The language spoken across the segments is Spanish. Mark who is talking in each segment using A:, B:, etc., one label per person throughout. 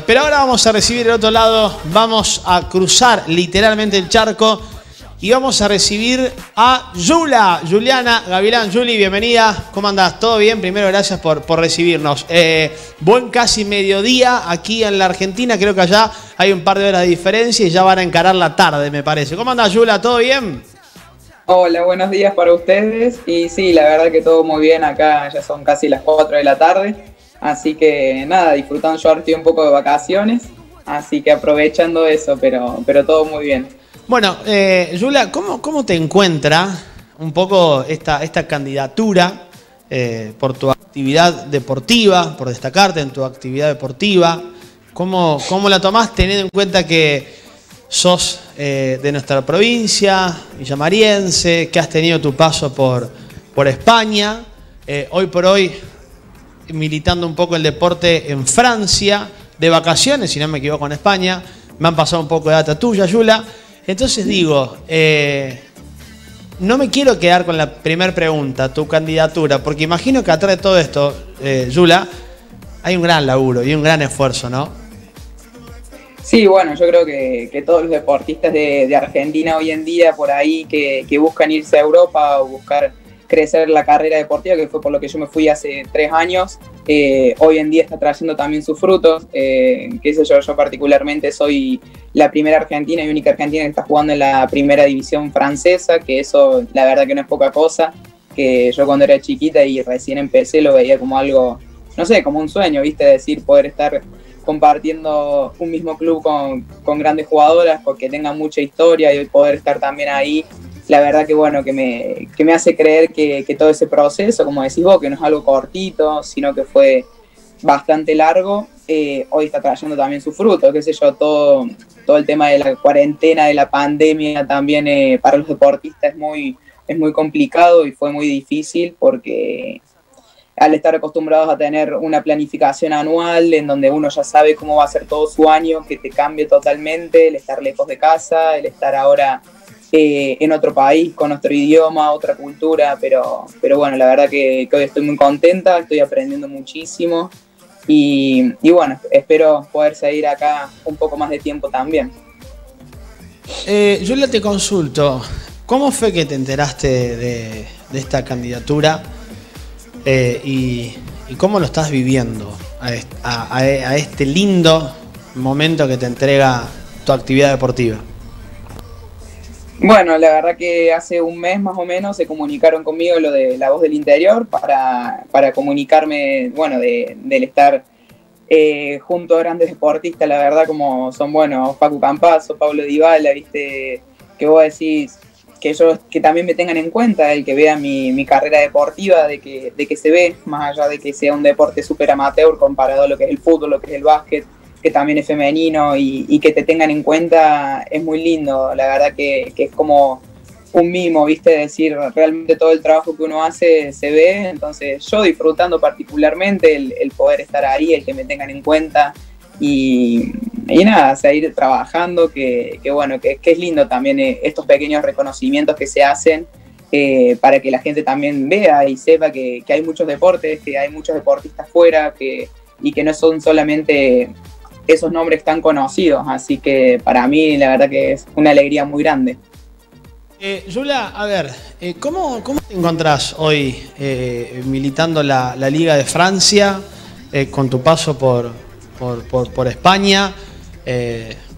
A: Pero ahora vamos a recibir el otro lado, vamos a cruzar literalmente el charco y vamos a recibir a Yula, Juliana Gavilán. Juli, bienvenida. ¿Cómo andás? ¿Todo bien? Primero, gracias por, por recibirnos. Eh, buen casi mediodía aquí en la Argentina. Creo que allá hay un par de horas de diferencia y ya van a encarar la tarde, me parece. ¿Cómo andás, Yula? ¿Todo bien?
B: Hola, buenos días para ustedes. Y sí, la verdad que todo muy bien. Acá ya son casi las 4 de la tarde. Así que nada, disfrutando, yo ahora estoy un poco de vacaciones, así que aprovechando eso, pero, pero todo muy bien.
A: Bueno, eh, Yula, ¿cómo, ¿cómo, te encuentra un poco esta, esta candidatura eh, por tu actividad deportiva, por destacarte en tu actividad deportiva? ¿Cómo, cómo la tomás teniendo en cuenta que sos eh, de nuestra provincia, villamariense, que has tenido tu paso por, por España? Eh, hoy por hoy militando un poco el deporte en Francia, de vacaciones, si no me equivoco, en España. Me han pasado un poco de data tuya, Yula. Entonces digo, eh, no me quiero quedar con la primera pregunta, tu candidatura, porque imagino que atrás de todo esto, eh, Yula, hay un gran laburo y un gran esfuerzo, ¿no?
B: Sí, bueno, yo creo que, todos los deportistas de, Argentina hoy en día, por ahí, que, que buscan irse a Europa o buscar crecer la carrera deportiva, que fue por lo que yo me fui hace tres años. Eh, hoy en día está trayendo también sus frutos. Eh, qué yo, particularmente soy la primera argentina y única argentina que está jugando en la primera división francesa, que eso la verdad que no es poca cosa, que yo cuando era chiquita y recién empecé lo veía como algo, no sé, como un sueño, viste, decir, poder estar compartiendo un mismo club con, con grandes jugadoras, porque tengan mucha historia y poder estar también ahí la verdad que bueno, que me, que me hace creer que, todo ese proceso, como decís vos, que no es algo cortito, sino que fue bastante largo, eh, hoy está trayendo también su fruto, qué sé yo, todo, todo el tema de la cuarentena, de la pandemia también eh, para los deportistas es muy, es muy complicado y fue muy difícil porque al estar acostumbrados a tener una planificación anual en donde uno ya sabe cómo va a ser todo su año, que te cambie totalmente, el estar lejos de casa, el estar ahora eh, en otro país, con otro idioma, otra cultura, pero, pero bueno, la verdad que, hoy estoy muy contenta, estoy aprendiendo muchísimo y, bueno, espero poder seguir acá un poco más de tiempo también.
A: Eh, le te consulto, ¿cómo fue que te enteraste de, esta candidatura eh, y, cómo lo estás viviendo a este lindo momento que te entrega tu actividad deportiva?
B: Bueno, la verdad que hace un mes más o menos se comunicaron conmigo lo de La Voz del Interior para, para comunicarme, bueno, de, del estar eh, junto a grandes deportistas, la verdad como son, bueno, Paco Campazo, Pablo Dybala, viste, que vos decís que ellos que también me tengan en cuenta, el que vea mi, mi carrera deportiva, de que, de que se ve, más allá de que sea un deporte súper amateur comparado a lo que es el fútbol, lo que es el básquet, que también es femenino y, que te tengan en cuenta es muy lindo. La verdad que, es como un mimo, ¿viste? Decir, realmente todo el trabajo que uno hace se ve, entonces yo disfrutando particularmente el, poder estar ahí, el que me tengan en cuenta y, nada, seguir trabajando, que, bueno, que, es lindo también eh, estos pequeños reconocimientos que se hacen. Eh, para que la gente también vea y sepa que, hay muchos deportes, que hay muchos deportistas fuera, que, y que no son solamente esos nombres tan conocidos. Así que para mí la verdad que es una alegría muy grande.
A: Eh, Yula, a ver, eh, ¿cómo, te encontrás hoy eh, militando la, Liga de Francia, eh, con tu paso por, por, España,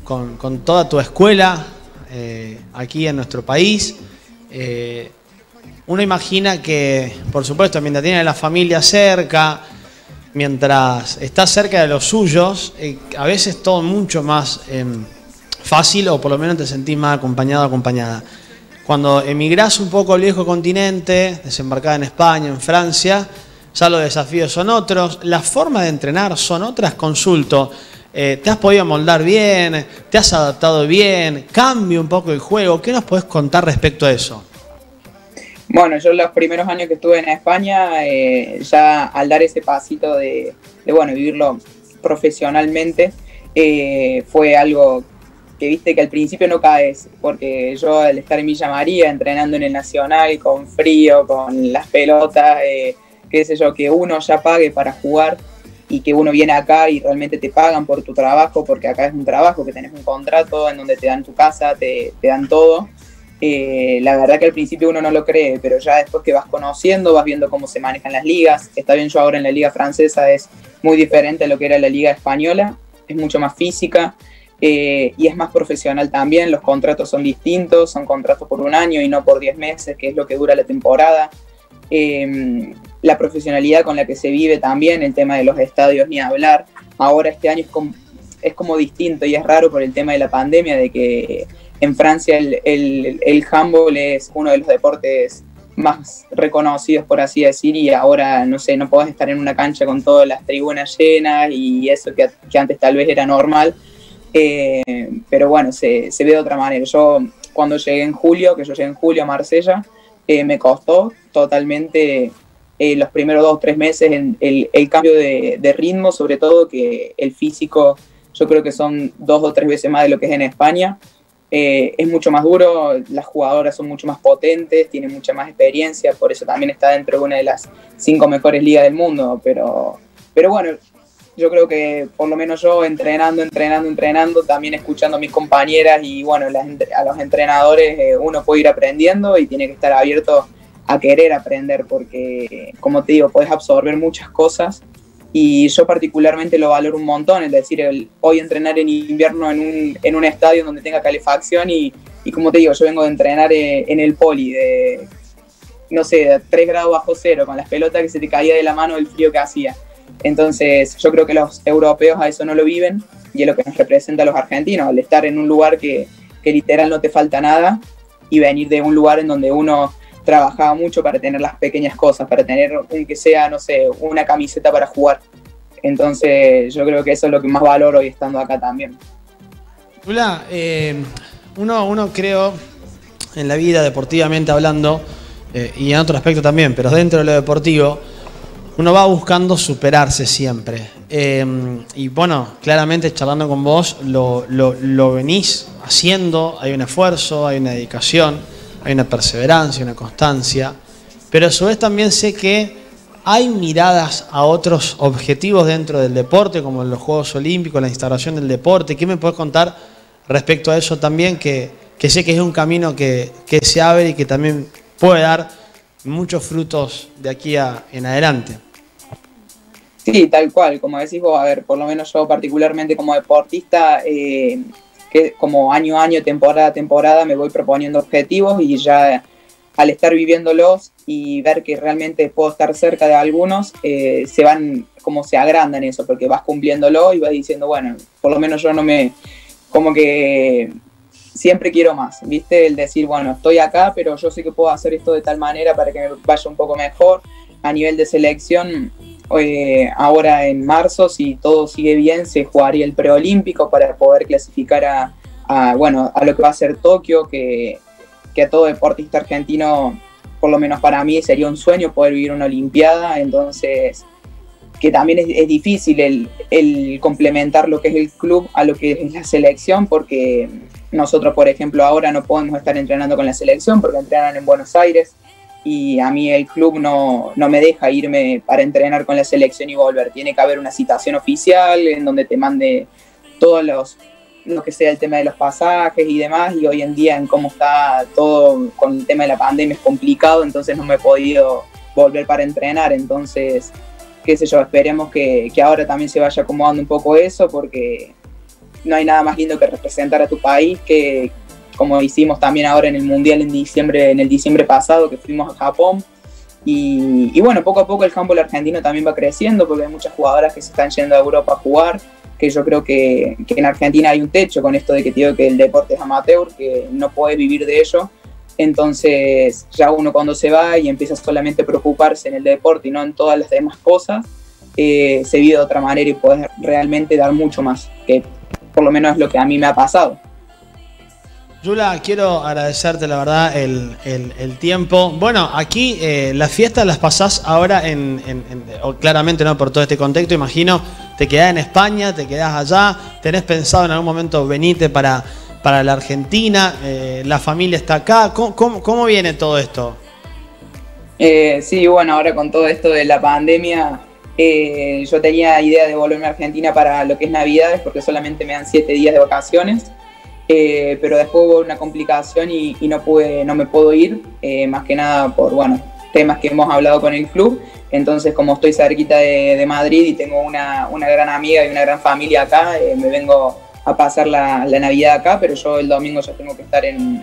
A: con, toda tu escuela aquí en nuestro país? uno imagina que, por supuesto, mientras tiene la familia cerca, mientras estás cerca de los suyos, eh, a veces todo mucho más em, fácil o por lo menos te sentís más acompañado acompañada. Cuando emigrás un poco al viejo continente, desembarcada en España, en Francia, ya los desafíos son otros, las formas de entrenar son otras, consulto. Eh, ¿Te has podido moldar bien? ¿Te has adaptado bien? ¿Cambia un poco el juego? ¿Qué nos podés contar respecto a eso?
B: Bueno, yo los primeros años que estuve en España, eh, ya al dar ese pasito de, bueno, vivirlo profesionalmente, eh, fue algo que viste que al principio no caes, porque yo al estar en Villa María, entrenando en el Nacional, con frío, con las pelotas, eh, qué sé yo, que uno ya pague para jugar, y que uno viene acá y realmente te pagan por tu trabajo, porque acá es un trabajo, que tenés un contrato en donde te dan tu casa, te dan todo. Eh, la verdad que al principio uno no lo cree, pero ya después que vas conociendo, vas viendo cómo se manejan las ligas. Está bien, yo ahora en la liga francesa es muy diferente a lo que era la liga española, es mucho más física eh, y es más profesional también. Los contratos son distintos, son contratos por un año y no por 10 meses, que es lo que dura la temporada. Eh, la profesionalidad con la que se vive también, el tema de los estadios ni hablar. Ahora este año es como, es como distinto y es raro por el tema de la pandemia, de que en Francia el, el, el handball es uno de los deportes más reconocidos, por así decir, y ahora, no sé, no podés estar en una cancha con todas las tribunas llenas y eso que, que antes tal vez era normal. Eh, pero bueno, se, se, ve de otra manera. Yo cuando llegué en julio, que yo llegué en julio a Marsella, eh, me costó totalmente eh, los primeros dos o tres meses en el, el cambio de, de, ritmo, sobre todo que el físico yo creo que son dos o tres veces más de lo que es en España. Eh, es mucho más duro, las jugadoras son mucho más potentes, tienen mucha más experiencia, por eso también está dentro de una de las cinco mejores ligas del mundo. Pero, pero bueno, yo creo que por lo menos yo entrenando, entrenando, entrenando, también escuchando a mis compañeras y bueno, las, a los entrenadores, eh, uno puede ir aprendiendo y tiene que estar abierto a querer aprender, porque como te digo, puedes absorber muchas cosas y yo particularmente lo valoro un montón, es decir, el, hoy entrenar en invierno en un, en un estadio donde tenga calefacción y, y, como te digo, yo vengo de entrenar eh, en el poli, de, no sé, de 3 grados bajo cero, con las pelotas que se te caía de la mano del frío que hacía. Entonces yo creo que los europeos a eso no lo viven y es lo que nos representa a los argentinos, al estar en un lugar que, que literal no te falta nada y venir de un lugar en donde uno trabajaba mucho para tener las pequeñas cosas, para tener, aunque sea, no sé, una camiseta para jugar. Entonces yo creo que eso es lo que más valoro hoy estando acá también.
A: Lula, eh, uno, uno creo en la vida deportivamente hablando, eh, y en otro aspecto también, pero dentro de lo deportivo, uno va buscando superarse siempre. Eh, y bueno, claramente charlando con vos, lo, lo, lo venís haciendo, hay un esfuerzo, hay una dedicación hay una perseverancia, una constancia, pero a su vez también sé que hay miradas a otros objetivos dentro del deporte, como los Juegos Olímpicos, la instalación del deporte. ¿Qué me puedes contar respecto a eso también? Que, sé que es un camino que, que, se abre y que también puede dar muchos frutos de aquí a, en adelante.
B: Sí, tal cual, como decís vos, a ver, por lo menos yo particularmente como deportista, eh, como año a año, temporada a temporada, me voy proponiendo objetivos y ya al estar viviéndolos y ver que realmente puedo estar cerca de algunos, eh, se van, como se agrandan eso, porque vas cumpliéndolo y vas diciendo, bueno, por lo menos yo no me, como que siempre quiero más, ¿viste? El decir, bueno, estoy acá, pero yo sé que puedo hacer esto de tal manera para que me vaya un poco mejor. A nivel de selección, eh, ahora en marzo, si todo sigue bien, se jugaría el preolímpico para poder clasificar a, a, bueno, a lo que va a ser Tokio, que, a todo deportista argentino, por lo menos para mí, sería un sueño poder vivir una Olimpiada. Entonces, que también es, difícil el, complementar lo que es el club a lo que es la selección, porque nosotros, por ejemplo, ahora no podemos estar entrenando con la selección porque entrenan en Buenos Aires y a mí el club no, no, me deja irme para entrenar con la selección y volver. Tiene que haber una citación oficial en donde te mande todos los, lo que sea el tema de los pasajes y demás, y hoy en día en cómo está todo con el tema de la pandemia es complicado, entonces no me he podido volver para entrenar, entonces, qué sé yo, esperemos que, que ahora también se vaya acomodando un poco eso, porque no hay nada más lindo que representar a tu país que, como hicimos también ahora en el Mundial en diciembre, en el diciembre pasado, que fuimos a Japón. Y, y, bueno, poco a poco el handball argentino también va creciendo porque hay muchas jugadoras que se están yendo a Europa a jugar, que yo creo que, que en Argentina hay un techo con esto de que digo que el deporte es amateur, que no puede vivir de ello. Entonces ya uno cuando se va y empieza solamente a preocuparse en el deporte y no en todas las demás cosas, eh, se vive de otra manera y puede realmente dar mucho más, que por lo menos es lo que a mí me ha pasado.
A: Yula, quiero agradecerte la verdad el, el, el tiempo. Bueno, aquí eh, las fiestas las pasás ahora en, en, en, claramente no por todo este contexto, imagino, te quedás en España, te quedás allá, tenés pensado en algún momento venirte para, para la Argentina, eh, la familia está acá, ¿cómo, cómo, cómo viene todo esto?
B: Eh, sí, bueno, ahora con todo esto de la pandemia, Eh, yo tenía idea de volverme a Argentina para lo que es Navidades, porque solamente me dan siete días de vacaciones. Eh, pero después hubo una complicación y, no, pude, no me puedo ir, eh, más que nada por bueno, temas que hemos hablado con el club. Entonces, como estoy cerquita de, Madrid y tengo una, una, gran amiga y una gran familia acá, me vengo a pasar la, la, Navidad acá, pero yo el domingo ya tengo que estar en,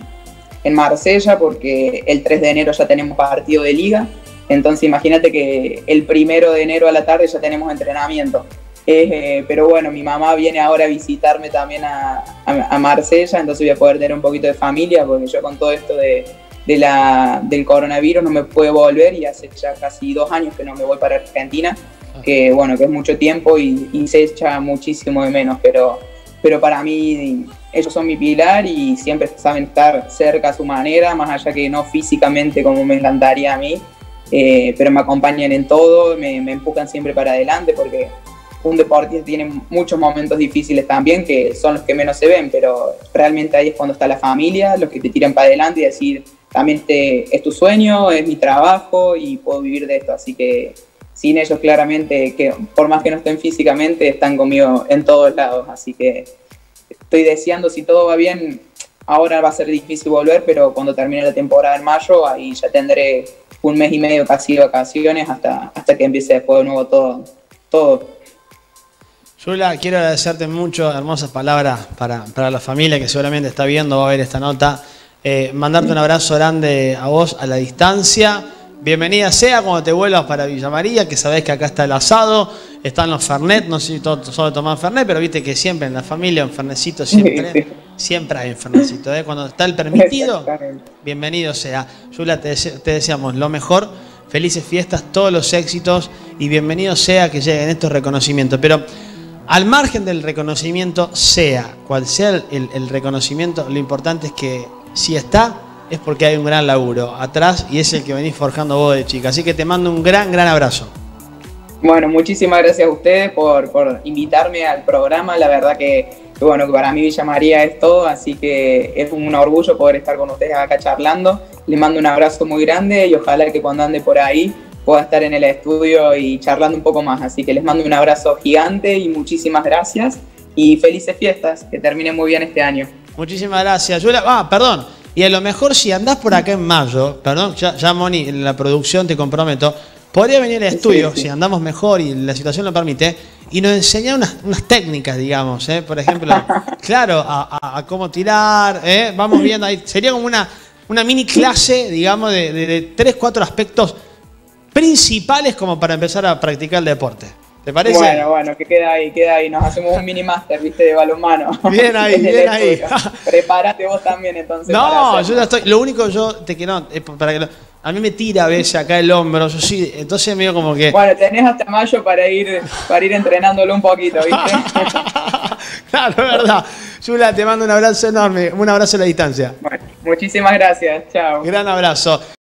B: en Marsella porque el 3 de enero ya tenemos partido de liga. Entonces imagínate que el primero de enero a la tarde ya tenemos entrenamiento. Eh, pero bueno, mi mamá viene ahora a visitarme también a, a, Marsella, entonces voy a poder tener un poquito de familia, porque yo con todo esto de, de la, del coronavirus no me puedo volver y hace ya casi dos años que no me voy para Argentina, que bueno, que es mucho tiempo y, y se echa muchísimo de menos, pero, pero para mí ellos son mi pilar y siempre saben estar cerca a su manera, más allá que no físicamente como me encantaría a mí, eh, pero me acompañan en todo, me, me, empujan siempre para adelante porque un deportista tiene muchos momentos difíciles también que son los que menos se ven, pero realmente ahí es cuando está la familia, los que te tiran para adelante y decir, también este, es tu sueño, es mi trabajo y puedo vivir de esto, así que sin ellos claramente, que por más que no estén físicamente, están conmigo en todos lados, así que estoy deseando, si todo va bien, ahora va a ser difícil volver, pero cuando termine la temporada en mayo, ahí ya tendré un mes y medio casi de vacaciones hasta, hasta que empiece después de nuevo todo. todo.
A: Yula, quiero agradecerte mucho, hermosas palabras para, para, la familia que seguramente está viendo, va a ver esta nota. Eh, mandarte un abrazo grande a vos a la distancia. Bienvenida sea cuando te vuelvas para Villa María, que sabés que acá está el asado, están los Fernet, no sé si todos solo toman Fernet, pero viste que siempre en la familia un Fernecito siempre, siempre hay un Fernecito. ¿eh? Cuando está el permitido, bienvenido sea. Yula, te, te deseamos lo mejor, felices fiestas, todos los éxitos y bienvenido sea que lleguen estos reconocimientos. Pero al margen del reconocimiento, sea cual sea el, el reconocimiento, lo importante es que si está, es porque hay un gran laburo atrás y es el que venís forjando vos de chica. Así que te mando un gran, gran abrazo.
B: Bueno, muchísimas gracias a ustedes por, por invitarme al programa. La verdad que, bueno, para mí Villa María es todo, así que es un orgullo poder estar con ustedes acá charlando. Les mando un abrazo muy grande y ojalá que cuando ande por ahí pueda estar en el estudio y charlando un poco más. Así que les mando un abrazo gigante y muchísimas gracias y felices fiestas, que terminen muy bien este año.
A: Muchísimas gracias. ah, perdón, y a lo mejor si andás por acá en mayo, perdón, ya, Moni, en la producción te comprometo, podría venir al estudio, si andamos mejor y la situación lo permite, y nos enseñar unas, técnicas, digamos, ¿eh? por ejemplo, claro, a, cómo tirar, ¿eh? vamos viendo ahí, sería como una, una mini clase, digamos, de, de tres, cuatro aspectos principales como para empezar a practicar el deporte. ¿Te parece?
B: Bueno, bueno, que queda ahí, queda ahí. Nos hacemos un mini master, viste, de balonmano.
A: Bien ahí, bien ahí.
B: Prepárate vos también, entonces.
A: No, yo ya estoy. Lo único yo te quiero. para que a mí me tira a veces acá el hombro, yo sí, entonces medio como que.
B: Bueno, tenés hasta mayo para ir, para ir entrenándolo un poquito, ¿viste?
A: claro, es verdad. Yula, te mando un abrazo enorme, un abrazo a la distancia.
B: Bueno, muchísimas gracias, chao.
A: Gran abrazo.